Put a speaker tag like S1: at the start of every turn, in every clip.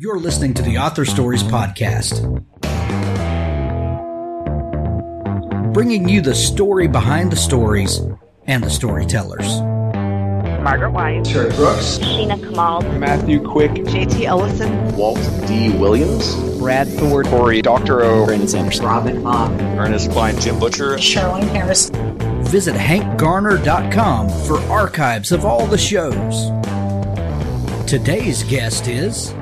S1: You're listening to the Author Stories Podcast, bringing you the story behind the stories and the storytellers.
S2: Margaret White,
S3: Terry Brooks,
S4: Sheena Kamal,
S5: Matthew Quick,
S2: JT Ellison,
S5: Walt D. Williams,
S6: Brad Thor,
S5: Cory Doctorow,
S6: Brandon Sanderson,
S2: Robin Mock,
S5: Ernest Cline, Jim Butcher,
S4: Charlaine Harris.
S1: Visit hankgarner.com for archives of all the shows. Today's guest is.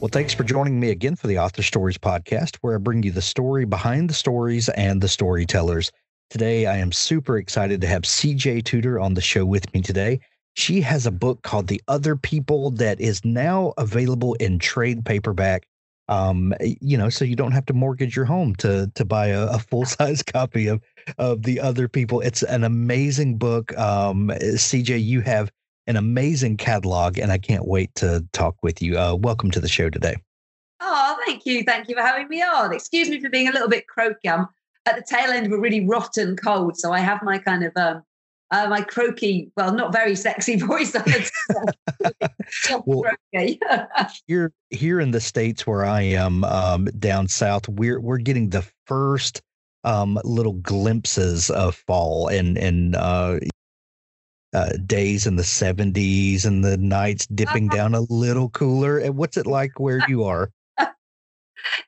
S1: Well, thanks for joining me again for the Author Stories podcast, where I bring you the story behind the stories and the storytellers. Today, I am super excited to have CJ Tudor on the show with me today. She has a book called The Other People that is now available in trade paperback. Um, you know, so you don't have to mortgage your home to to buy a, a full size copy of of The Other People. It's an amazing book. Um, CJ, you have an amazing catalog, and I can't wait to talk with you. Uh, welcome to the show today.
S7: Oh, thank you. Thank you for having me on. Excuse me for being a little bit croaky. I'm at the tail end of a really rotten cold. So I have my kind of um uh, my croaky, well, not very sexy voice.
S1: well, here here in the states where I am um, down south, we're we're getting the first um, little glimpses of fall and and uh, uh, days in the 70s and the nights dipping down a little cooler. And what's it like where you are?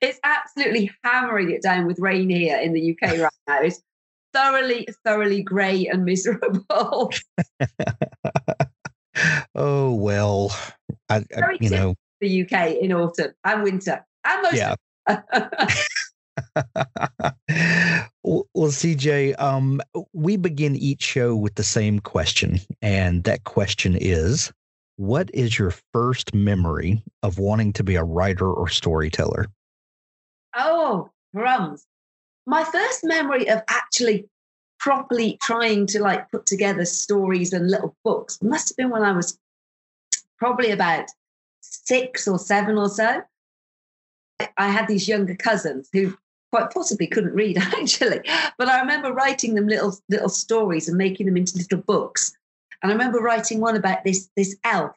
S7: it's absolutely hammering it down with rain here in the UK right now. It's thoroughly, thoroughly grey and miserable.
S1: oh well, I, I you know
S7: the UK in autumn and winter and most.
S1: Yeah. Well, CJ, um, we begin each show with the same question, and that question is, "What is your first memory of wanting to be a writer or storyteller?"
S7: Oh, crumbs. My first memory of actually properly trying to like put together stories and little books must have been when I was probably about six or seven or so. I had these younger cousins who quite possibly couldn't read actually, but I remember writing them little little stories and making them into little books. And I remember writing one about this this elf,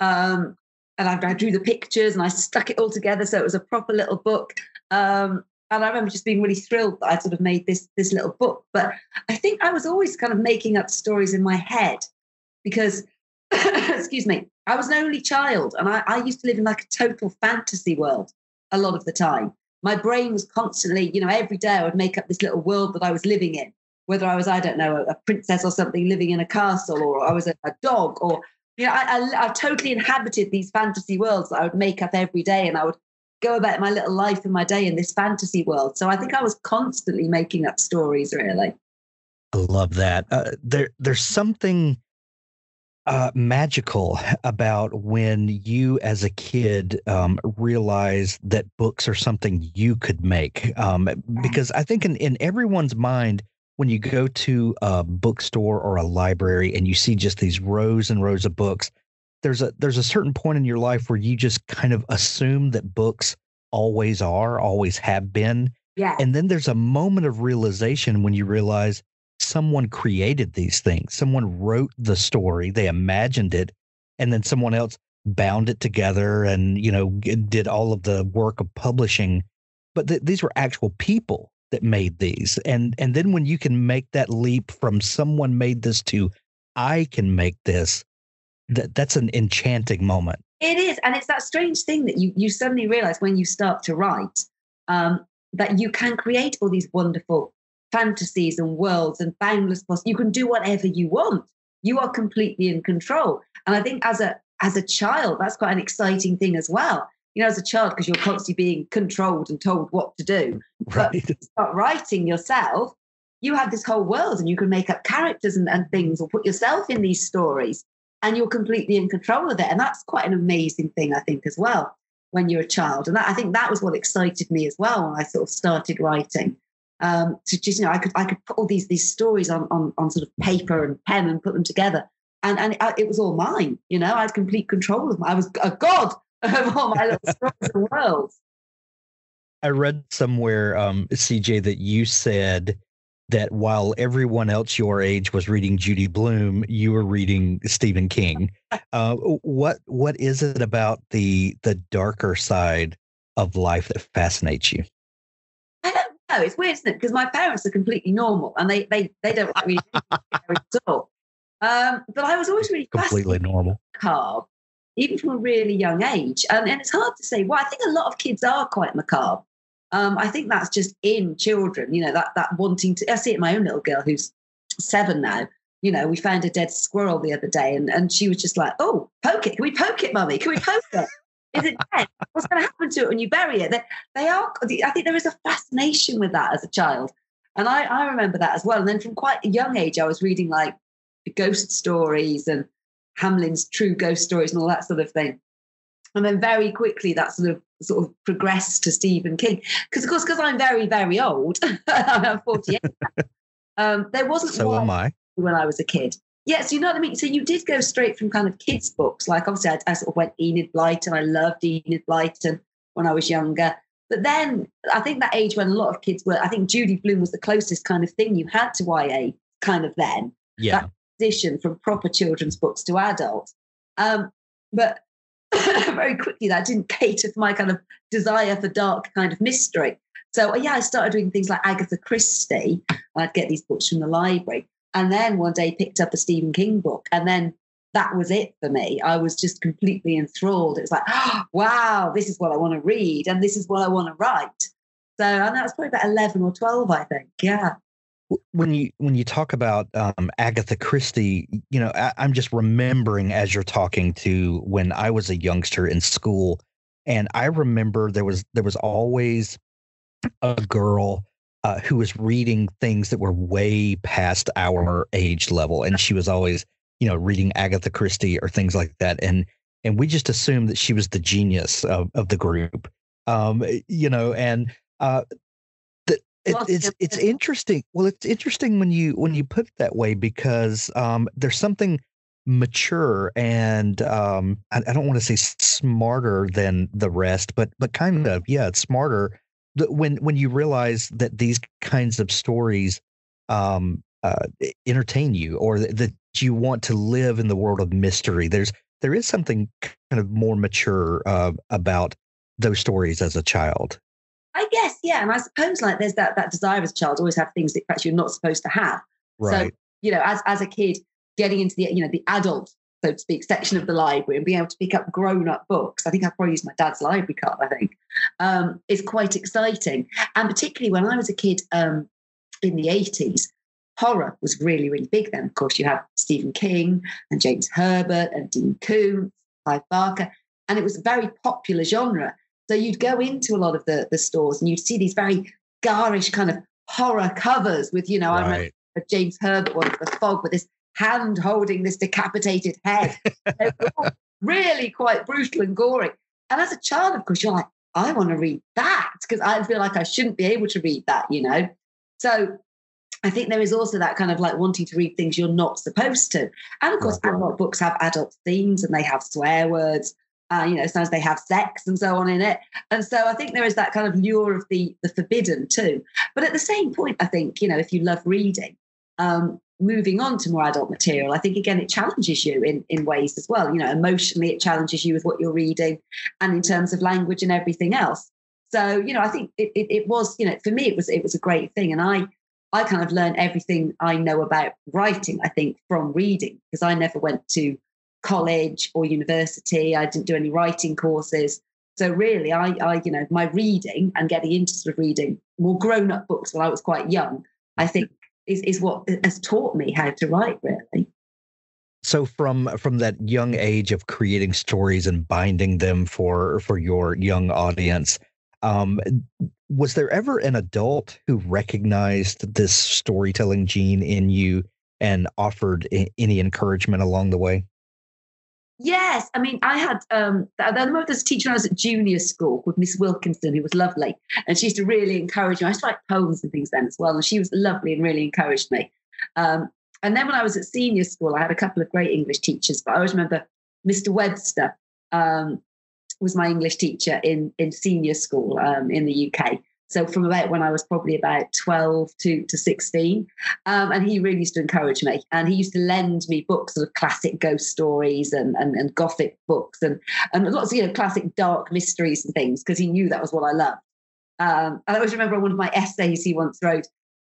S7: um, and I, I, drew the pictures and I stuck it all together so it was a proper little book. Um, and I remember just being really thrilled that I sort of made this this little book. But I think I was always kind of making up stories in my head because, excuse me, I was an only child and I, I used to live in like a total fantasy world a lot of the time. My brain was constantly, you know, every day I would make up this little world that I was living in, whether I was, I don't know, a, princess or something living in a castle, or I was a, a dog, or you know, I, I, I totally inhabited these fantasy worlds that I would make up every day, and I would go about my little life and my day in this fantasy world. So I think I was constantly making up stories. Really,
S1: I love that. Uh, there, there's something uh, magical about when you, as a kid, um, realize that books are something you could make. Um, because I think in, in everyone's mind, when you go to a bookstore or a library and you see just these rows and rows of books, there's a there's a certain point in your life where you just kind of assume that books always are, always have been.
S7: Yeah.
S1: And then there's a moment of realization when you realize someone created these things. Someone wrote the story, they imagined it, and then someone else bound it together and, you know, did all of the work of publishing. But th- these were actual people that made these. And and then when you can make that leap from someone made this to I can make this, that that's an enchanting moment.
S7: It is, and it's that strange thing that you you suddenly realize when you start to write um, that you can create all these wonderful fantasies and worlds and boundless possibilities. You can do whatever you want. You are completely in control. And I think as a as a child, that's quite an exciting thing as well. You know, as a child, because you're constantly being controlled and told what to do.
S1: Right.
S7: But start writing yourself, you have this whole world and you can make up characters and, and things or put yourself in these stories and you're completely in control of it. And that's quite an amazing thing, I think, as well, when you're a child. And that, I think that was what excited me as well when I sort of started writing um, to just you know I could I could put all these these stories on on, on sort of paper and pen and put them together, and and it, it was all mine. You know, I had complete control of them. I was a god of all my little stories and worlds.
S1: I read somewhere, um, CJ, that you said that while everyone else your age was reading Judy Blume, you were reading Stephen King. Uh, what what is it about the the darker side of life that fascinates you?
S7: Know. It's weird, isn't it? Because my parents are completely normal and they they they don't like reading at all. Um, but I was always really
S1: completely normal.
S7: Macabre, even from a really young age, and, and it's hard to say. Well, I think a lot of kids are quite macabre. Um, I think that's just in children, you know, that that wanting to. I see it in my own little girl who's seven now. You know, we found a dead squirrel the other day, and, and she was just like, "Oh, poke it! Can we poke it, mummy? Can we poke it? Is it dead? What's going to happen to it when you bury it?" They, they are. I think there is a fascination with that as a child, and I, I remember that as well. And then from quite a young age, I was reading like ghost stories and Hamlyn's true ghost stories and all that sort of thing. And then very quickly that sort of sort of progressed to Stephen King. Because of course, because I'm very, very old, I'm 48. um, there wasn't
S1: so am I.
S7: when I was a kid. Yes, you know what I mean? So you did go straight from kind of kids' books. Like obviously I, I sort of went Enid Blyton. I loved Enid Blyton when I was younger. But then I think that age when a lot of kids were, I think Judy Blume was the closest kind of thing you had to YA kind of then.
S1: Yeah.
S7: That transition from proper children's books to adult. Um, but very quickly, that didn't cater for my kind of desire for dark kind of mystery. So yeah, I started doing things like Agatha Christie. I'd get these books from the library, and then one day picked up a Stephen King book, and then that was it for me. I was just completely enthralled. It was like, oh, wow, this is what I want to read, and this is what I want to write. So, and that was probably about eleven or twelve, I think. Yeah
S1: when you when you talk about um, Agatha Christie, you know, I, I'm just remembering as you're talking to when I was a youngster in school, and I remember there was there was always a girl uh, who was reading things that were way past our age level, and she was always, you know, reading Agatha Christie or things like that, and and we just assumed that she was the genius of of the group, um, you know, and uh, it, it's it's interesting. Well, it's interesting when you when you put it that way because um, there's something mature and um, I, I, don't want to say smarter than the rest, but but kind of yeah, it's smarter when when you realize that these kinds of stories um, uh, entertain you or that, that you want to live in the world of mystery. There's there is something kind of more mature uh, about those stories as a child.
S7: I guess, yeah. And I suppose like there's that that desire as a child always have things that perhaps you're not supposed to have.
S1: Right.
S7: So, you know, as as a kid, getting into the, you know, the adult, so to speak, section of the library and being able to pick up grown-up books. I think I probably used my dad's library card, I think, um, is quite exciting. And particularly when I was a kid um, in the 80s, horror was really, really big then. Of course, you have Stephen King and James Herbert and Dean Koontz, Clive Barker, and it was a very popular genre. So you'd go into a lot of the, the stores and you'd see these very garish kind of horror covers with, you know, right. I remember James Herbert one, The Fog, with this hand holding this decapitated head. really quite brutal and gory. And as a child, of course, you're like, I want to read that because I feel like I shouldn't be able to read that, you know? So I think there is also that kind of like wanting to read things you're not supposed to. And of course, right. adult books have adult themes and they have swear words uh, you know, sometimes they have sex and so on in it. And so I think there is that kind of lure of the the forbidden too. But at the same point, I think, you know, if you love reading, um, moving on to more adult material, I think again it challenges you in, in ways as well. You know, emotionally it challenges you with what you're reading and in terms of language and everything else. So, you know, I think it, it, it was, you know, for me it was it was a great thing. And I I kind of learned everything I know about writing, I think, from reading, because I never went to college or university. I didn't do any writing courses. So really, I, I, you know, my reading and getting into sort of reading more grown-up books when I was quite young, I think is, is what has taught me how to write really.
S1: So from from that young age of creating stories and binding them for for your young audience, um, was there ever an adult who recognized this storytelling gene in you and offered any encouragement along the way?
S7: Yes, I mean, I had um, I remember this teacher when I was at junior school called Miss Wilkinson, who was lovely, and she used to really encourage me. I used to write poems and things then as well, and she was lovely and really encouraged me. Um, and then when I was at senior school, I had a couple of great English teachers, but I always remember Mr. Webster um, was my English teacher in in senior school um, in the UK, So from about when I was probably about 12 to, to 16. Um, and he really used to encourage me. And he used to lend me books of classic ghost stories and, and, and gothic books and, and lots of, you know, classic dark mysteries and things because he knew that was what I loved. Um, I always remember one of my essays he once wrote,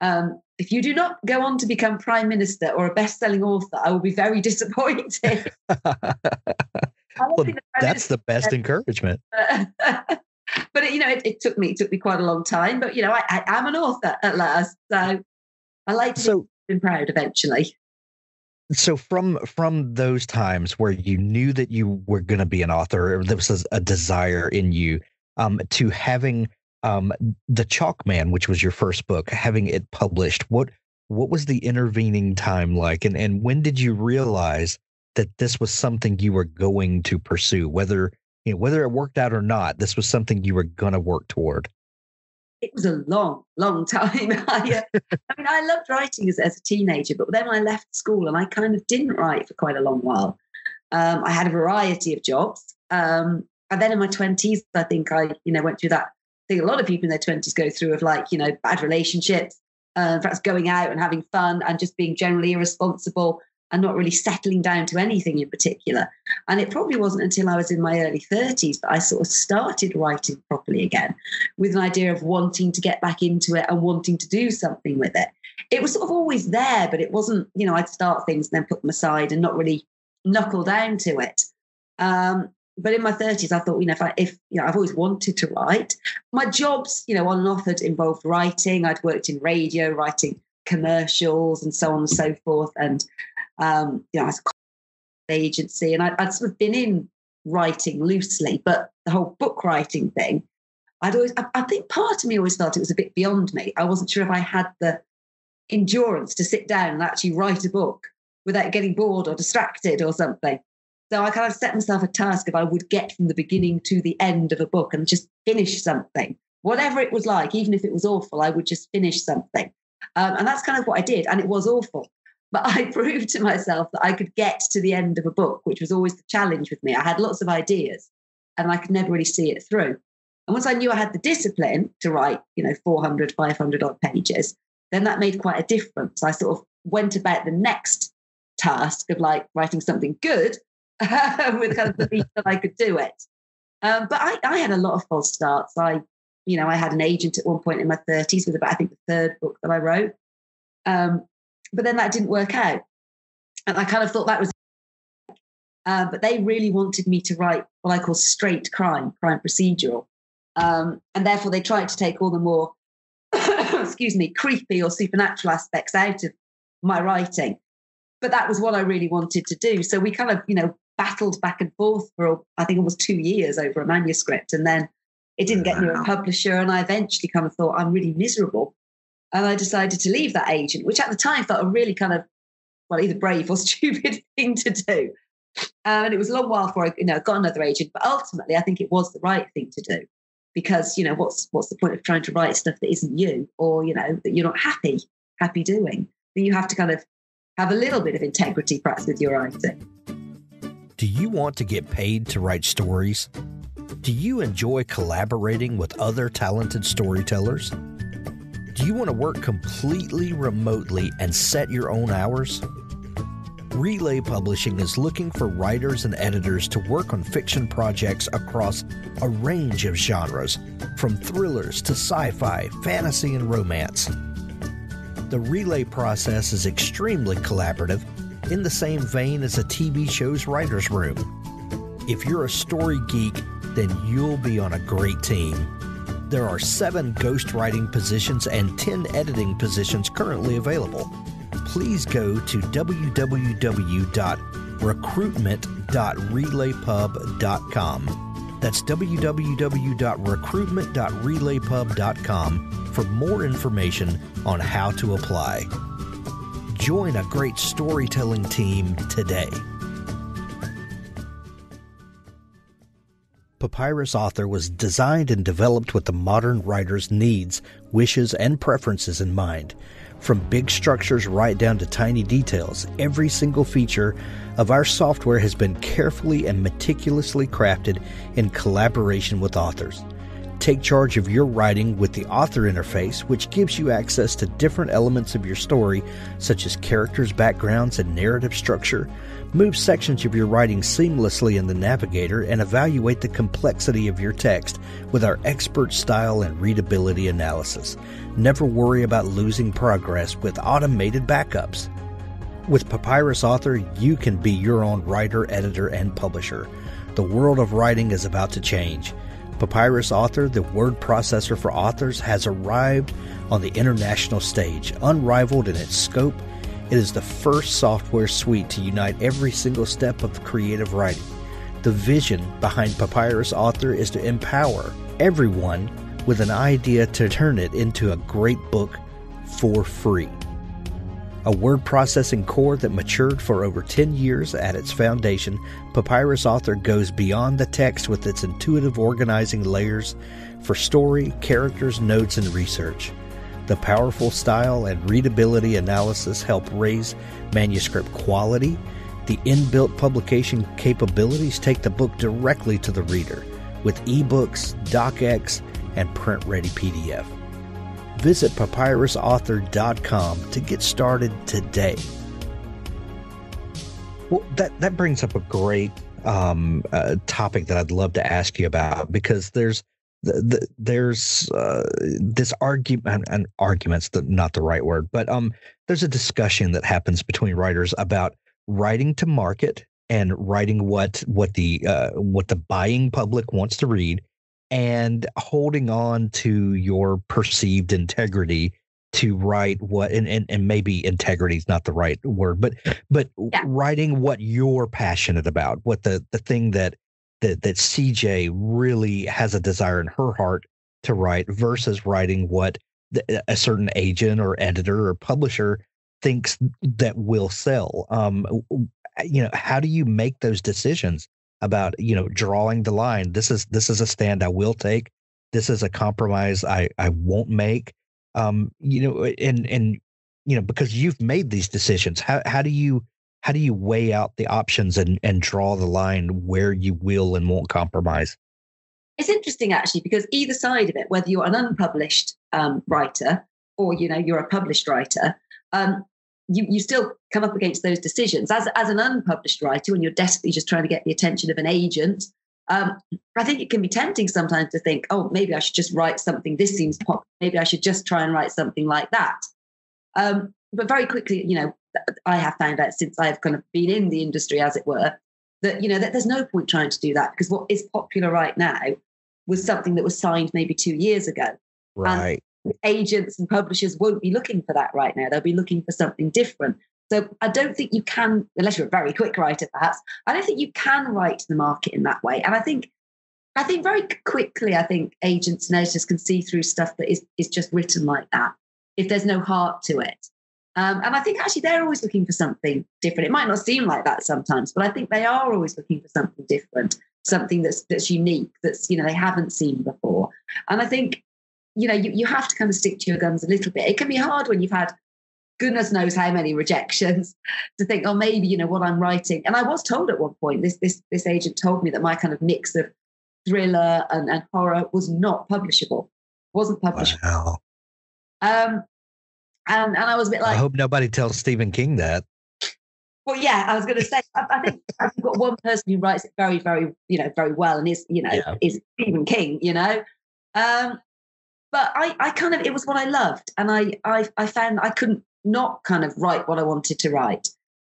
S7: um, if you do not go on to become prime minister or a best-selling author, I will be very disappointed.
S1: well, that's the best encouragement.
S7: but you know, it, it, took me it took me quite a long time. But you know, I, I am an author at last, so I like to so, be proud eventually.
S1: So from from those times where you knew that you were going to be an author, or there was a desire in you, um, to having um, the Chalk Man, which was your first book, having it published, what what was the intervening time like, and and when did you realize that this was something you were going to pursue, whether you know whether it worked out or not? This was something you were going to work toward.
S7: It was a long, long time. I, uh, I mean, I loved writing as, as a teenager, but then I left school and I kind of didn't write for quite a long while. Um, I had a variety of jobs. Um, and then in my 20s, I think I, you know, went through that think a lot of people in their 20s go through of like, you know, bad relationships, uh, perhaps going out and having fun and just being generally irresponsible and not really settling down to anything in particular. And it probably wasn't until I was in my early 30s that I sort of started writing properly again with an idea of wanting to get back into it and wanting to do something with it. It was sort of always there, but it wasn't, you know, I'd start things and then put them aside and not really knuckle down to it. Um, but in my 30s, I thought, you know, if I, if, you know, I've always wanted to write. My jobs, you know, on and off had involved writing. I'd worked in radio, writing commercials and so on and so forth. And, um, you know, I was agency and I'd, I'd sort of been in writing loosely, but the whole book writing thing, I'd always, I, I think part of me always felt it was a bit beyond me. I wasn't sure if I had the endurance to sit down and actually write a book without getting bored or distracted or something. So I kind of set myself a task if I would get from the beginning to the end of a book and just finish something, whatever it was like, even if it was awful, I would just finish something. Um, and that's kind of what I did. And it was awful. But I proved to myself that I could get to the end of a book, which was always the challenge with me. I had lots of ideas and I could never really see it through. And once I knew I had the discipline to write, you know, 400, 500 odd pages, then that made quite a difference. I sort of went about the next task of like writing something good with kind of the belief that I could do it. Um, but I, I, had a lot of false starts. I, you know, I had an agent at one point in my 30s with about, I think, the third book that I wrote. Um, but then that didn't work out. And I kind of thought that was, uh, but they really wanted me to write what I call straight crime, crime procedural. Um, and therefore they tried to take all the more, excuse me, creepy or supernatural aspects out of my writing. But that was what I really wanted to do. So we kind of, you know, battled back and forth for I think almost two years over a manuscript, and then it didn't get near a publisher. And I eventually kind of thought I'm really miserable, and I decided to leave that agent, which at the time felt a really kind of well either brave or stupid thing to do. Um, and it was a long while before I you know got another agent, but ultimately I think it was the right thing to do because you know what's what's the point of trying to write stuff that isn't you or you know that you're not happy happy doing. You have to kind of have a little bit of integrity perhaps with your writing.
S1: Do you want to get paid to write stories? Do you enjoy collaborating with other talented storytellers? Do you want to work completely remotely and set your own hours? Relay Publishing is looking for writers and editors to work on fiction projects across a range of genres, from thrillers to sci fi, fantasy, and romance. The relay process is extremely collaborative in the same vein as a TV show's writer's room. If you're a story geek, then you'll be on a great team. There are seven ghostwriting positions and 10 editing positions currently available. Please go to www.recruitment.relaypub.com. That's www.recruitment.relaypub.com for more information on how to apply. Join a great storytelling team today. Papyrus Author was designed and developed with the modern writer's needs, wishes, and preferences in mind. From big structures right down to tiny details, every single feature of our software has been carefully and meticulously crafted in collaboration with authors. Take charge of your writing with the author interface, which gives you access to different elements of your story, such as characters, backgrounds, and narrative structure. Move sections of your writing seamlessly in the navigator and evaluate the complexity of your text with our expert style and readability analysis. Never worry about losing progress with automated backups. With Papyrus Author, you can be your own writer, editor, and publisher. The world of writing is about to change. Papyrus Author, the word processor for authors, has arrived on the international stage. Unrivaled in its scope, it is the first software suite to unite every single step of creative writing. The vision behind Papyrus Author is to empower everyone with an idea to turn it into a great book for free a word processing core that matured for over 10 years at its foundation, Papyrus Author goes beyond the text with its intuitive organizing layers for story, characters, notes, and research. The powerful style and readability analysis help raise manuscript quality. The inbuilt publication capabilities take the book directly to the reader with ebooks, docx, and print ready PDF. Visit papyrusauthor.com to get started today. Well, that, that brings up a great um, uh, topic that I'd love to ask you about because there's the, the, there's uh, this argument and arguments that not the right word, but um, there's a discussion that happens between writers about writing to market and writing what what the uh, what the buying public wants to read and holding on to your perceived integrity to write what and, and, and maybe integrity is not the right word but but yeah. writing what you're passionate about what the the thing that that that cj really has a desire in her heart to write versus writing what a certain agent or editor or publisher thinks that will sell. Um you know how do you make those decisions about you know drawing the line this is this is a stand i will take. This is a compromise i i won't make. Um you know and and you know because you've made these decisions how how do you how do you weigh out the options and and draw the line where you will and won't compromise
S7: it's interesting actually because either side of it whether you're an unpublished um, writer or you know you're a published writer um, you, you still come up against those decisions. As, as an unpublished writer, when you're desperately just trying to get the attention of an agent, um, I think it can be tempting sometimes to think, oh, maybe I should just write something. This seems pop. Maybe I should just try and write something like that. Um, but very quickly, you know, I have found out since I've kind of been in the industry, as it were, that you know that there's no point trying to do that because what is popular right now was something that was signed maybe two years ago.
S1: Right
S7: agents and publishers won't be looking for that right now. They'll be looking for something different. So I don't think you can, unless you're a very quick writer, perhaps. I don't think you can write to the market in that way. And I think, I think very quickly, I think agents and editors can see through stuff that is is just written like that if there's no heart to it. Um, and I think actually they're always looking for something different. It might not seem like that sometimes, but I think they are always looking for something different, something that's that's unique, that's you know they haven't seen before. And I think you know, you, you have to kind of stick to your guns a little bit. It can be hard when you've had goodness knows how many rejections to think, oh, maybe, you know, what I'm writing. And I was told at one point, this this this agent told me that my kind of mix of thriller and, and horror was not publishable, wasn't publishable. Wow. Um, and, and I was a bit like,
S1: I hope nobody tells Stephen King that.
S7: Well, yeah, I was going to say, I, I, think I've got one person who writes it very, very, you know, very well, and is, you know, yeah. is Stephen King, you know. Um, but I, I kind of it was what I loved, and I, I, I found I couldn't not kind of write what I wanted to write.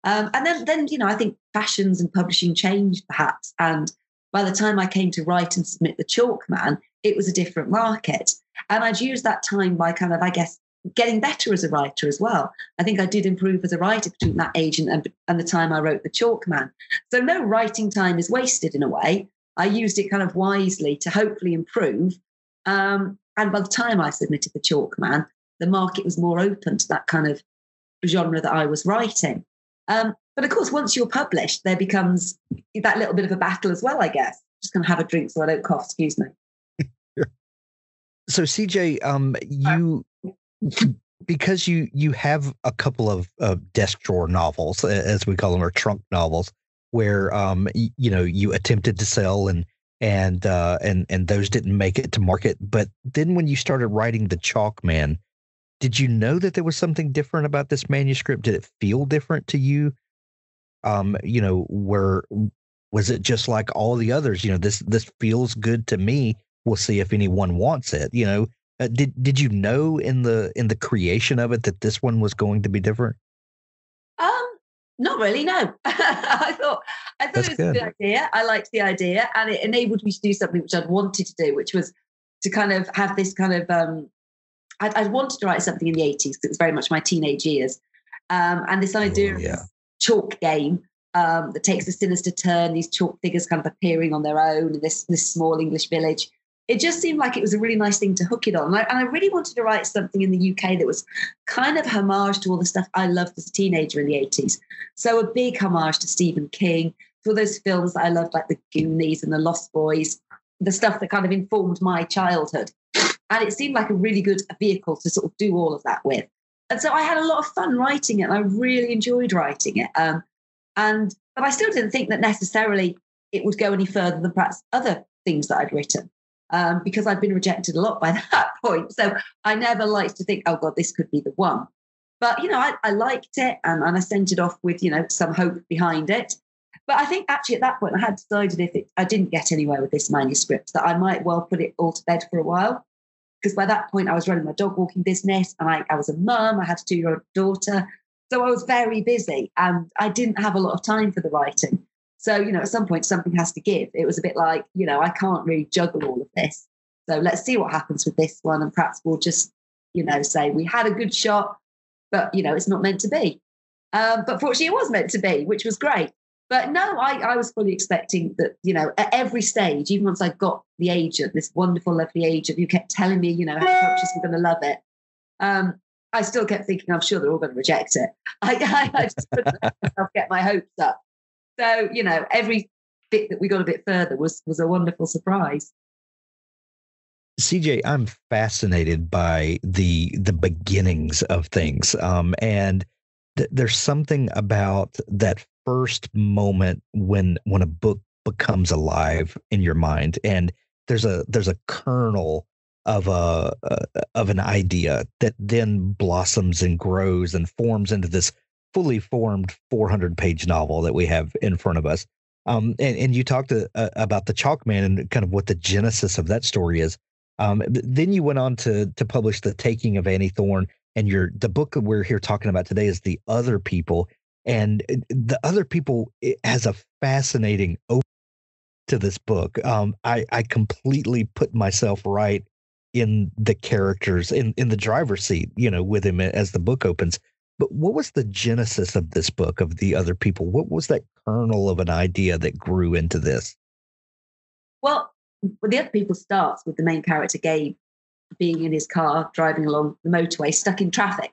S7: Um, and then, then you know, I think fashions and publishing changed perhaps, and by the time I came to write and submit the Chalk Man, it was a different market, and I'd used that time by kind of, I guess, getting better as a writer as well. I think I did improve as a writer between that agent and, and the time I wrote the Chalk Man. So no writing time is wasted in a way. I used it kind of wisely to hopefully improve. Um, and by the time I submitted the Chalk Man, the market was more open to that kind of genre that I was writing. Um, but of course, once you're published, there becomes that little bit of a battle as well, I guess. Just going to have a drink so I don't cough, excuse me.
S1: so, CJ, um, you. Because you you have a couple of desk drawer novels as we call them or trunk novels where um you know you attempted to sell and and uh, and and those didn't make it to market. But then when you started writing the Chalk Man, did you know that there was something different about this manuscript? Did it feel different to you? Um, you know, where was it just like all the others? You know, this this feels good to me. We'll see if anyone wants it. You know, uh, did did you know in the in the creation of it that this one was going to be different?
S7: Um, not really. No, I thought I thought
S1: That's
S7: it was a
S1: good.
S7: good idea. I liked the idea, and it enabled me to do something which I'd wanted to do, which was to kind of have this kind of. Um, I'd, I'd wanted to write something in the eighties because it was very much my teenage years, um, and this idea
S1: Oh,
S7: of
S1: yeah.
S7: this chalk game um, that takes a sinister turn. These chalk figures kind of appearing on their own in this this small English village. It just seemed like it was a really nice thing to hook it on, and I, really wanted to write something in the UK that was kind of homage to all the stuff I loved as a teenager in the eighties. So a big homage to Stephen King, to all those films that I loved, like The Goonies and The Lost Boys, the stuff that kind of informed my childhood. And it seemed like a really good vehicle to sort of do all of that with. And so I had a lot of fun writing it, and I really enjoyed writing it. Um, and but I still didn't think that necessarily it would go any further than perhaps other things that I'd written. Um, because I've been rejected a lot by that point. So I never liked to think, oh God, this could be the one. But you know, I, I liked it and, and I sent it off with, you know, some hope behind it. But I think actually at that point I had decided if it, I didn't get anywhere with this manuscript, that I might well put it all to bed for a while. Because by that point I was running my dog walking business and I, I was a mum, I had a two-year-old daughter. So I was very busy and I didn't have a lot of time for the writing. So, you know, at some point something has to give. It was a bit like, you know, I can't really juggle all of this. So let's see what happens with this one. And perhaps we'll just, you know, say we had a good shot, but, you know, it's not meant to be. Um, but fortunately, it was meant to be, which was great. But no, I, I was fully expecting that, you know, at every stage, even once I got the agent, this wonderful, lovely agent who kept telling me, you know, how coaches were going to love it. Um, I still kept thinking, I'm sure they're all going to reject it. I, I, I just couldn't myself get my hopes up. So, you know, every bit that we got a bit further was was a wonderful surprise.
S1: CJ, I'm fascinated by the the beginnings of things, um, and th- there's something about that first moment when when a book becomes alive in your mind, and there's a there's a kernel of a uh, of an idea that then blossoms and grows and forms into this fully formed 400 page novel that we have in front of us. Um, and, and you talked uh, about the Chalk Man and kind of what the genesis of that story is. Um, then you went on to to publish the Taking of Annie Thorne, and your the book that we're here talking about today is the Other People, and uh, the Other People has a fascinating open to this book. Um, I I completely put myself right in the characters in in the driver's seat, you know, with him as the book opens. But what was the genesis of this book of the Other People? What was that kernel of an idea that grew into this?
S7: Well, the other people starts with the main character Gabe being in his car driving along the motorway, stuck in traffic,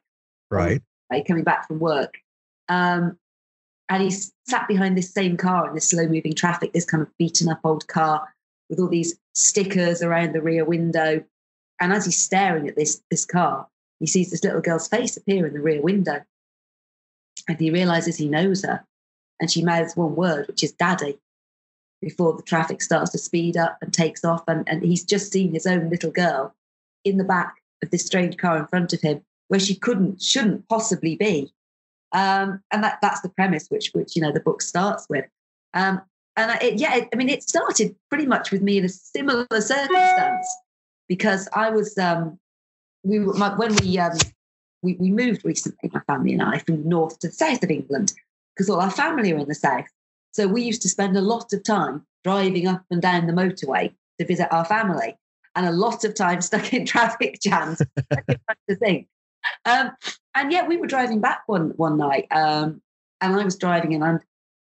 S1: Right.
S7: like coming back from work. Um, and he's sat behind this same car in this slow moving traffic, this kind of beaten up old car with all these stickers around the rear window. And as he's staring at this, this car, he sees this little girl's face appear in the rear window. And he realizes he knows her. And she mouths one word, which is daddy, before the traffic starts to speed up and takes off. And, and he's just seen his own little girl in the back of this strange car in front of him where she couldn't, shouldn't possibly be. Um, and that, that's the premise which, which, you know, the book starts with. Um, and it, yeah, I mean, it started pretty much with me in a similar circumstance because I was, um, we my, when we, um, we, we moved recently, my family and I, from north to the south of England because all our family are in the south. So we used to spend a lot of time driving up and down the motorway to visit our family and a lot of time stuck in traffic jams. to think. Um, and yet we were driving back one one night um, and I was driving and I'm,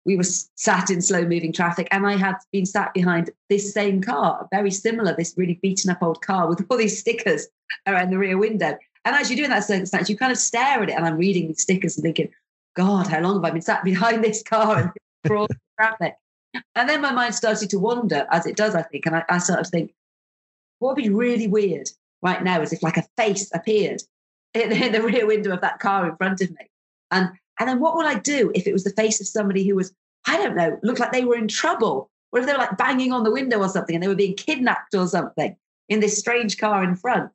S7: we were sat in slow moving traffic and I had been sat behind this same car, very similar, this really beaten up old car with all these stickers around the rear window. And as you do in that circumstance, you kind of stare at it and I'm reading these stickers and thinking, God, how long have I been sat behind this car and traffic? And then my mind started to wander, as it does, I think. And I, I started to think, what would be really weird right now is if like a face appeared in, in the rear window of that car in front of me. And and then what would I do if it was the face of somebody who was, I don't know, looked like they were in trouble What if they were like banging on the window or something and they were being kidnapped or something in this strange car in front?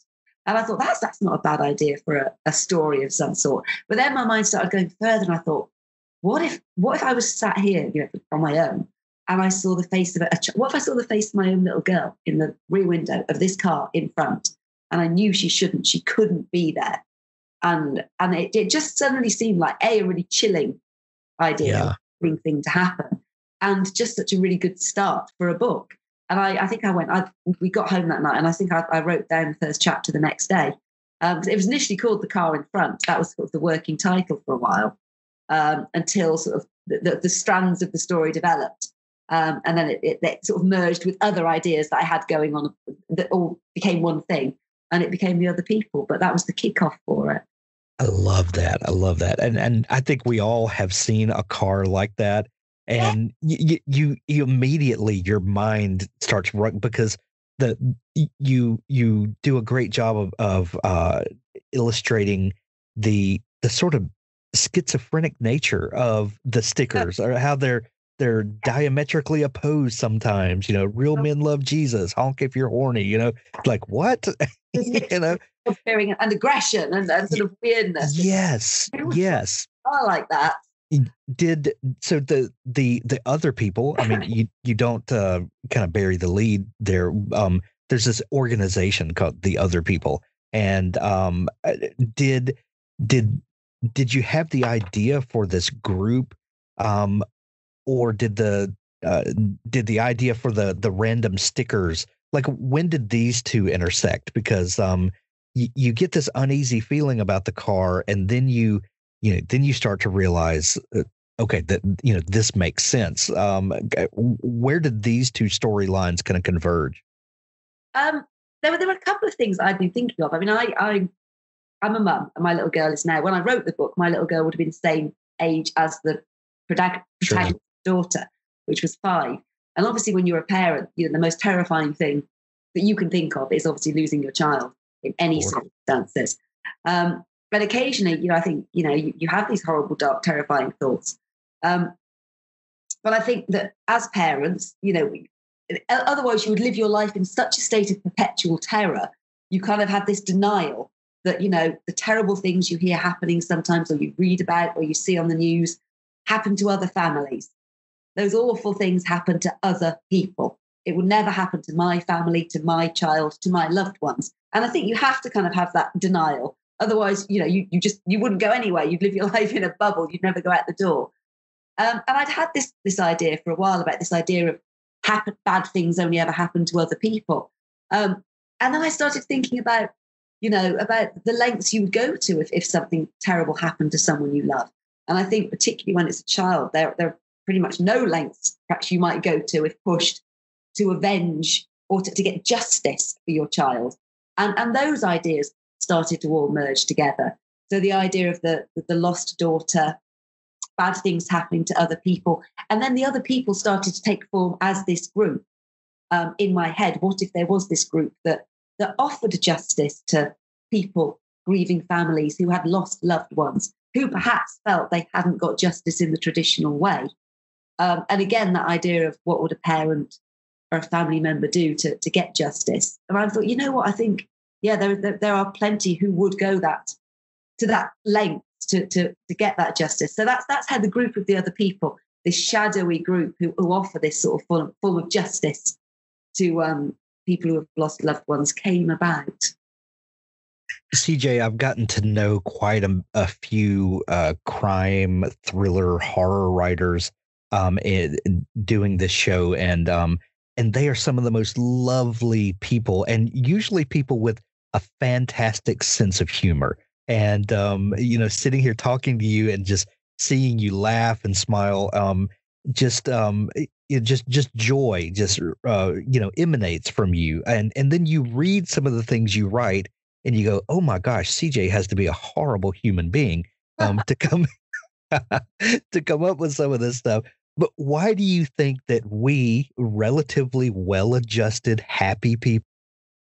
S7: And I thought, that's that's not a bad idea for a, a story of some sort. But then my mind started going further and I thought, what if what if I was sat here, you know, on my own, and I saw the face of a what if I saw the face of my own little girl in the rear window of this car in front, and I knew she shouldn't, she couldn't be there, and and it, it just suddenly seemed like a, a really chilling idea, yeah. thing to happen, and just such a really good start for a book. And I, I think I went. I, we got home that night, and I think I, I wrote down the first chapter the next day. Um, it was initially called "The Car in Front." That was sort of the working title for a while, um, until sort of the, the, the, strands of the story developed. Um, and then it, it, it, sort of merged with other ideas that I had going on that all became one thing, and it became the other people. But that was the kickoff for it.
S1: I love that. I love that, and and I think we all have seen a car like that, and you you, you immediately your mind starts running because the you you do a great job of of uh, illustrating the the sort of schizophrenic nature of the stickers or how they're they're diametrically opposed sometimes you know real men love jesus honk if you're horny you know like what? You know?
S7: and aggression and, and sort of weirdness
S1: yes yes.
S7: I like that.
S1: Did so the the the other people i mean you you don't uh, kind of bury the lead there um there's this organization called the other people and um uh, did did did you have the idea for this group um or did the uh, did the idea for the the random stickers like when did these two intersect? Because um you, you get this uneasy feeling about the car and then you you know then you start to realize uh, okay that you know this makes sense. Um where did these two storylines kind of converge?
S7: Um there were there were a couple of things i'd been thinking of. I mean i i i'm a mum and my little girl is now. When i wrote the book my little girl would have been the same age as the protagonist sure daughter, which was five. And obviously, when you're a parent, you know, the most terrifying thing that you can think of is obviously losing your child in any circumstances. Um, but occasionally, you know, I think, you know, you, you have these horrible, dark, terrifying thoughts. Um, but I think that as parents, you know, otherwise you would live your life in such a state of perpetual terror. You kind of have this denial that, you know, the terrible things you hear happening sometimes, or you read about, or you see on the news, happen to other families those awful things happen to other people. It would never happen to my family, to my child, to my loved ones. And I think you have to kind of have that denial. Otherwise, you know, you, you just you wouldn't go anywhere. You'd live your life in a bubble. You'd never go out the door. Um, and I'd had this this idea for a while about this idea of happen, bad things only ever happen to other people. Um, and then I started thinking about, you know, about the lengths you would go to if, if something terrible happened to someone you love. And I think particularly when it's a child, there, there pretty much no lengths perhaps you might go to if pushed to avenge or to, to get justice for your child. And, and those ideas started to all merge together. So the idea of the, the lost daughter, bad things happening to other people, and then the other people started to take form as this group. Um, in my head, what if there was this group that that offered justice to people grieving families who had lost loved ones, who perhaps felt they hadn't got justice in the traditional way, um, and again, that idea of what would a parent or a family member do to, to get justice. And I thought, you know what? I think, yeah, there, there, there are plenty who would go that to that length to, to, to get that justice. So that's that's how the group of the other people, this shadowy group who, who offer this sort of form, form of justice to um, people who have lost loved ones, came about.
S1: CJ, I've gotten to know quite a, a few uh, crime, thriller, horror writers um, it, doing this show, and um, and they are some of the most lovely people, and usually people with a fantastic sense of humor. And um, you know, sitting here talking to you and just seeing you laugh and smile, um, just um, it just just joy just uh, you know emanates from you, and and then you read some of the things you write, and you go, oh my gosh, CJ has to be a horrible human being um, to come to come up with some of this stuff. But why do you think that we, relatively well adjusted, happy people,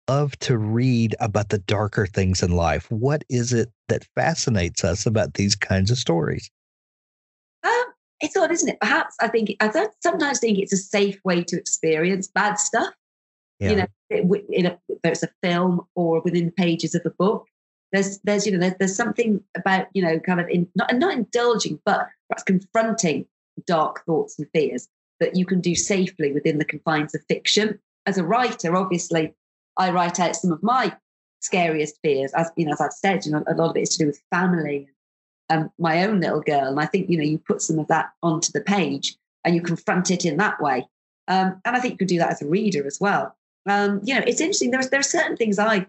S1: love to read about the darker things in life? What is it that fascinates us about these kinds of stories?
S7: Um, it's odd, isn't it? Perhaps I think I sometimes think it's a safe way to experience bad stuff.
S1: Yeah.
S7: You know, it- in a, whether it's a film or within the pages of a book. There's, there's, you know, there's, there's something about, you know, kind of in not not indulging, but perhaps confronting dark thoughts and fears that you can do safely within the confines of fiction. As a writer, obviously, I write out some of my scariest fears. As you know, as I've said, you know, a lot of it is to do with family and my own little girl. And I think, you know, you put some of that onto the page and you confront it in that way. Um, and I think you could do that as a reader as well. Um, you know, it's interesting. There's there are certain things I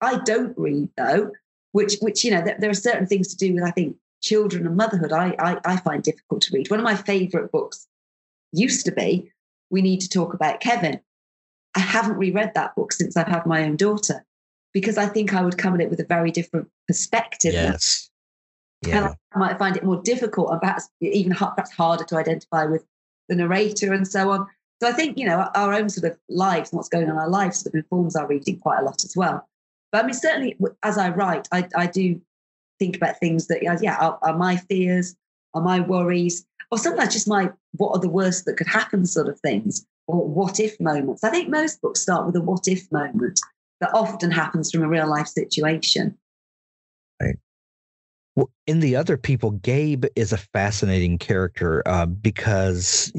S7: I don't read though, which which you know there, there are certain things to do with I think children and motherhood. I, I I find difficult to read. One of my favourite books used to be We Need to Talk About Kevin. I haven't reread that book since I've had my own daughter because I think I would come at it with a very different perspective.
S1: Yes.
S7: And
S1: Yeah.
S7: I might find it more difficult and perhaps even perhaps harder to identify with the narrator and so on. So I think, you know, our own sort of lives and what's going on in our lives sort of informs our reading quite a lot as well. But I mean, certainly as I write, I, I do think about things that, yeah, are, are my fears, are my worries, or sometimes just my what are the worst that could happen sort of things, or what if moments. I think most books start with a what if moment that often happens from a real life situation. Right.
S1: Well, in the other people, Gabe is a fascinating character uh, because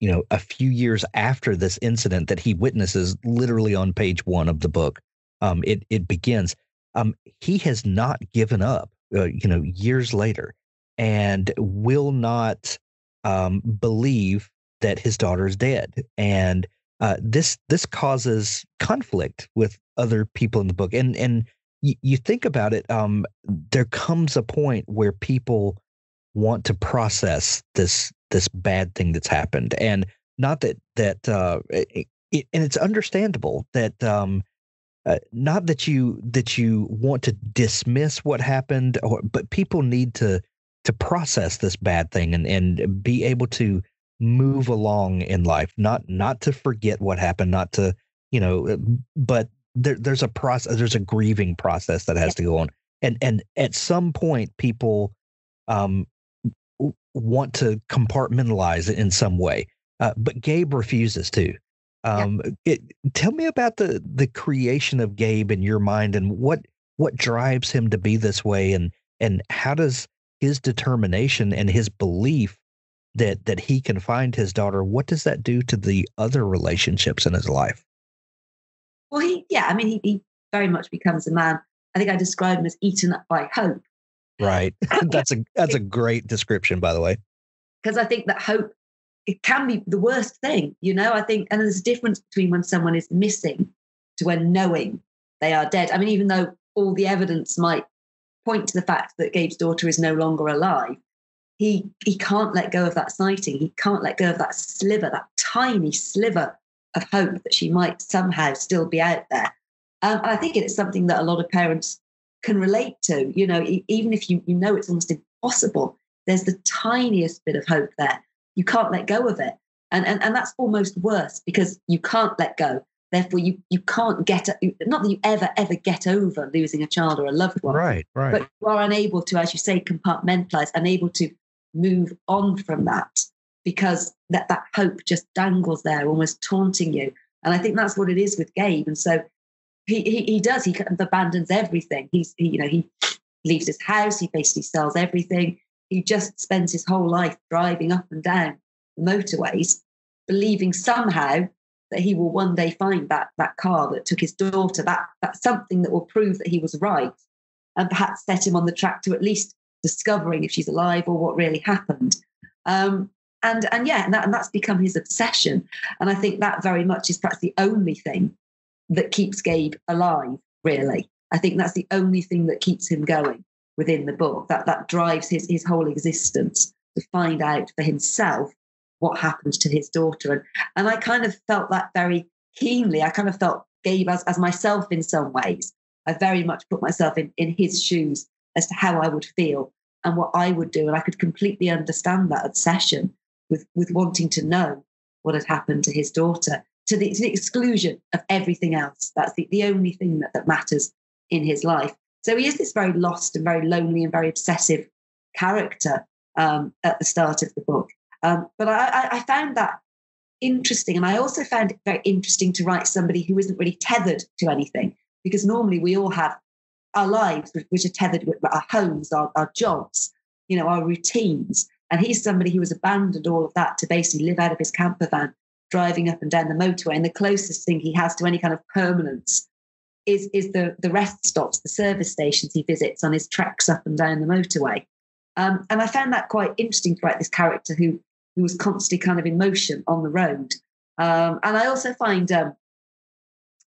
S1: you know a few years after this incident that he witnesses, literally on page one of the book, um, it it begins. Um, he has not given up. Uh, you know, years later, and will not um, believe that his daughter is dead, and uh, this this causes conflict with other people in the book, and and you, you think about it, um, there comes a point where people want to process this this bad thing that's happened, and not that that uh, it, and it's understandable that um, uh, not that you that you want to dismiss what happened, or but people need to to process this bad thing and and be able to move along in life, not not to forget what happened, not to you know, but there, there's a process there's a grieving process that has to go on. And and at some point people um want to compartmentalize it in some way. Uh, but gabe refuses to um it, tell me about the the creation of gabe in your mind and what what drives him to be this way and and how does his determination and his belief that that he can find his daughter what does that do to the other relationships in his life
S7: Well, he, yeah, I mean, he, he very much becomes a man. I think I describe him as eaten up by hope
S1: Right. that's a that's a great description, by the way.
S7: because I think that hope it can be the worst thing, you know. I think, and there's a difference between when someone is missing to when knowing they are dead. I mean, even though all the evidence might point to the fact that Gabe's daughter is no longer alive, he he can't let go of that sighting. He can't let go of that sliver, that tiny sliver of hope that she might somehow still be out there. Um, I think it's something that a lot of parents can relate to. You know, even if you you know it's almost impossible, there's the tiniest bit of hope there. You can't let go of it, and and and that's almost worse because you can't let go. Therefore, you you can't get not that you ever ever get over losing a child or a loved one,
S1: Right, right.
S7: but you are unable to, as you say, compartmentalize, unable to move on from that because that, that hope just dangles there, almost taunting you. And I think that's what it is with Gabe. And so he he, he does, he abandons everything. He's he, you know, he leaves his house, he basically sells everything. He just spends his whole life driving up and down the motorways, believing somehow that he will one day find that that car that took his daughter, that that's something that will prove that he was right and perhaps set him on the track to at least discovering if she's alive or what really happened. Um, and and yeah, and, that, and that's become his obsession. And I think that very much is perhaps the only thing that keeps Gabe alive. Really, I think that's the only thing that keeps him going within the book. That that drives his his whole existence to find out for himself what happened to his daughter. And and I kind of felt that very keenly. I kind of felt Gabe as, as myself in some ways. I very much put myself in, in his shoes as to how I would feel and what I would do. And I could completely understand that obsession with, with wanting to know what had happened to his daughter to the, to the exclusion of everything else. That's the, the only thing that, that matters in his life. So he is this very lost and very lonely and very obsessive character um, at the start of the book. Um, but I, I, found that interesting. And I also found it very interesting to write somebody who isn't really tethered to anything, because normally we all have our lives, which are tethered with our homes, our, our jobs, you know, our routines. And he's somebody who has abandoned all of that to basically live out of his camper van, driving up and down the motorway. And the closest thing he has to any kind of permanence is, is the, the rest stops, the service stations he visits on his treks up and down the motorway. Um, and I found that quite interesting to write this character who who was constantly kind of in motion on the road. Um, and I also find um,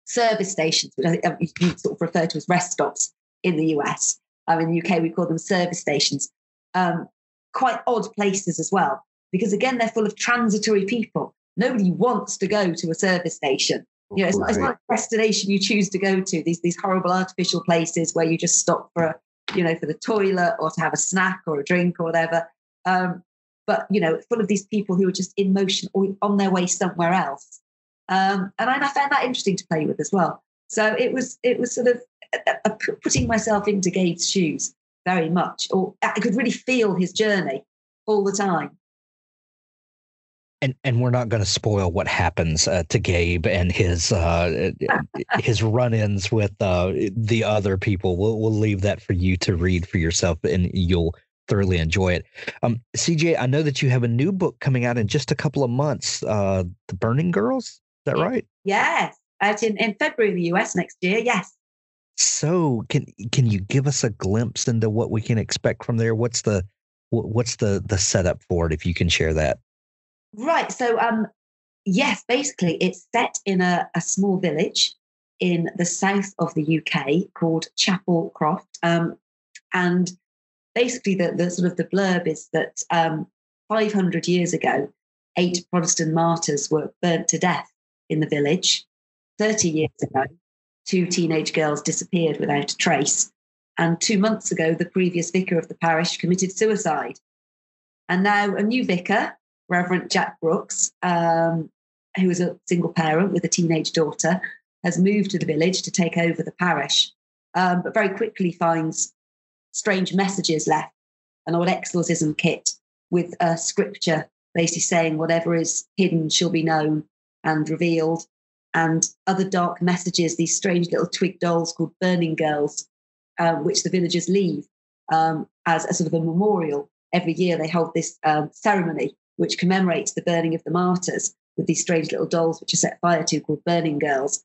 S7: service stations, which I think uh, you sort of refer to as rest stops in the US. Um, in the UK, we call them service stations. Um, quite odd places as well, because again, they're full of transitory people. Nobody wants to go to a service station. You know, it's, right. it's not a destination you choose to go to. These these horrible artificial places where you just stop for a, you know, for the toilet or to have a snack or a drink or whatever. Um, but you know, full of these people who are just in motion or on their way somewhere else. Um, and I, I found that interesting to play with as well. So it was it was sort of a, a putting myself into Gabe's shoes very much, or I could really feel his journey all the time.
S1: And and we're not going to spoil what happens uh, to Gabe and his uh, his run-ins with uh, the other people. We'll we'll leave that for you to read for yourself, and you'll thoroughly enjoy it. Um, CJ, I know that you have a new book coming out in just a couple of months, uh, The Burning Girls. Is that right?
S7: Yes, out in, in February in the US next year. Yes.
S1: So, can can you give us a glimpse into what we can expect from there? What's the what's the the setup for it? If you can share that.
S7: Right. So, um, yes, basically, it's set in a, a small village in the south of the UK called Chapel Croft, um, and basically the, the sort of the blurb is that um, 500 years ago, eight Protestant martyrs were burnt to death in the village. 30 years ago, two teenage girls disappeared without a trace. And two months ago, the previous vicar of the parish committed suicide. And now a new vicar, Reverend Jack Brooks, um, who is a single parent with a teenage daughter, has moved to the village to take over the parish, um, but very quickly finds strange messages left, an old exorcism kit with a scripture basically saying whatever is hidden shall be known and revealed, and other dark messages, these strange little twig dolls called burning girls, um, which the villagers leave um, as a sort of a memorial. Every year they hold this um, ceremony which commemorates the burning of the martyrs with these strange little dolls which are set fire to called burning girls.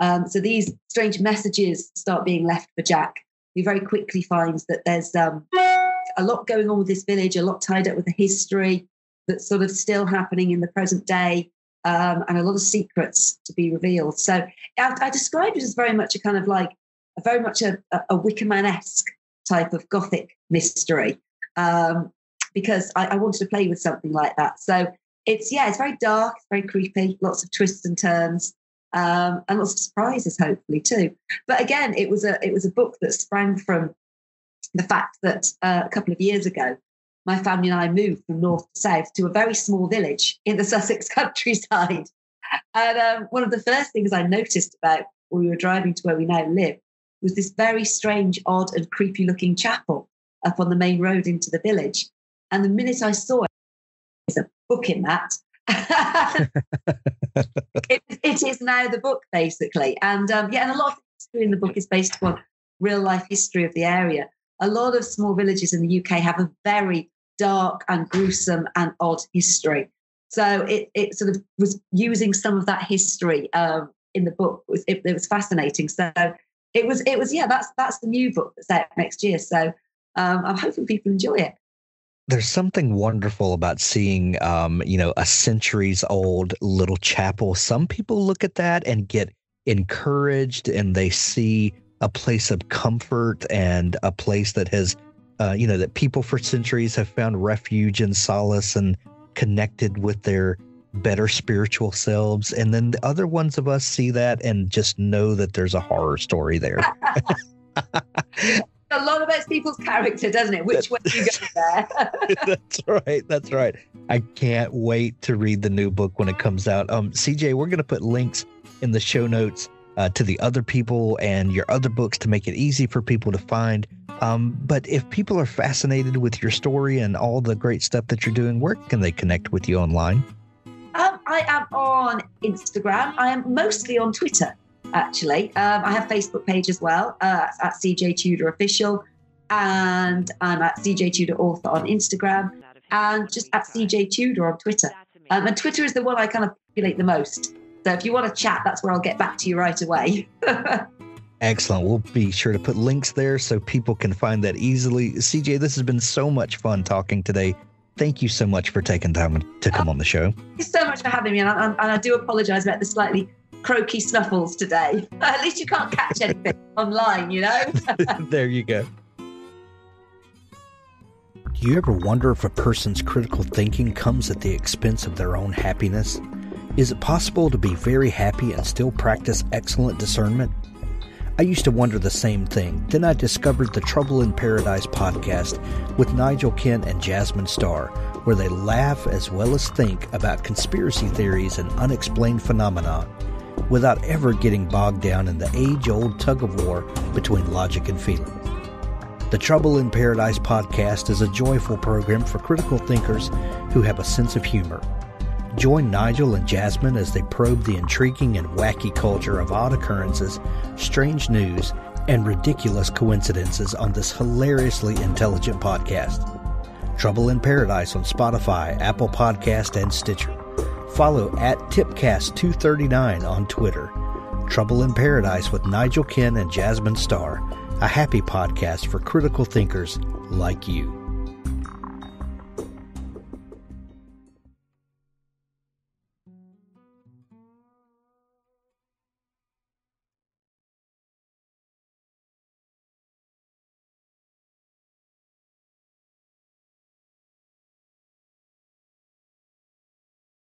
S7: Um, so these strange messages start being left for Jack he very quickly finds that there's um, a lot going on with this village, a lot tied up with the history that's sort of still happening in the present day, um, and a lot of secrets to be revealed. So I, I described it as very much a kind of like a very much a, a Wickerman esque type of gothic mystery um, because I, I wanted to play with something like that. So it's yeah, it's very dark, very creepy, lots of twists and turns um, and lots of surprises, hopefully too. But again, it was a it was a book that sprang from the fact that uh, a couple of years ago, my family and I moved from north to south to a very small village in the Sussex countryside. And um, one of the first things I noticed about when we were driving to where we now live was this very strange, odd, and creepy looking chapel up on the main road into the village. And the minute I saw it, there's a book in that. it, it is now the book basically, and um, yeah, and a lot of history in the book is based upon real life history of the area. A lot of small villages in the UK have a very dark and gruesome and odd history. So it, it sort of was using some of that history um, in the book. It was, it, it was fascinating. So it was it was yeah that's that's the new book that's out next year. So um, I'm hoping people enjoy it
S1: there's something wonderful about seeing um, you know a centuries old little chapel. Some people look at that and get encouraged and they see a place of comfort and a place that has uh, you know that people for centuries have found refuge and solace and connected with their better spiritual selves. And then the other ones of us see that and just know that there's a horror story there
S7: a lot about people's character, doesn't it? Which way do you go there?
S1: that's right. That's right. I can't wait to read the new book when it comes out. Um, CJ, we're going to put links in the show notes uh, to the other people and your other books to make it easy for people to find Um, but if people are fascinated with your story and all the great stuff that you're doing, where can they connect with you online?
S7: Um, I am on Instagram. I am mostly on Twitter, actually. Um, I have Facebook page as well uh, at CJ Tudor Official, and I'm at CJ Tudor Author on Instagram, and just at CJ Tudor on Twitter. Um, and Twitter is the one I kind of populate the most. So if you want to chat, that's where I'll get back to you right away.
S1: Excellent. We'll be sure to put links there so people can find that easily. CJ, this has been so much fun talking today. Thank you so much for taking time to come on the show.
S7: Thank you so much for having me. And I, and I do apologize about the slightly croaky snuffles today. At least you can't catch anything online, you know?
S1: there you go. Do you ever wonder if a person's critical thinking comes at the expense of their own happiness? Is it possible to be very happy and still practice excellent discernment? I used to wonder the same thing. Then I discovered the Trouble in Paradise podcast with Nigel Kent and Jasmine Star, where they laugh as well as think about conspiracy theories and unexplained phenomena without ever getting bogged down in the age old tug of war between logic and feeling. The Trouble in Paradise podcast is a joyful program for critical thinkers who have a sense of humor. Join Nigel and Jasmine as they probe the intriguing and wacky culture of odd occurrences, strange news, and ridiculous coincidences on this hilariously intelligent podcast. Trouble in Paradise on Spotify, Apple Podcast, and Stitcher. Follow at Tipcast239 on Twitter. Trouble in Paradise with Nigel Ken and Jasmine Star, a happy podcast for critical thinkers like you.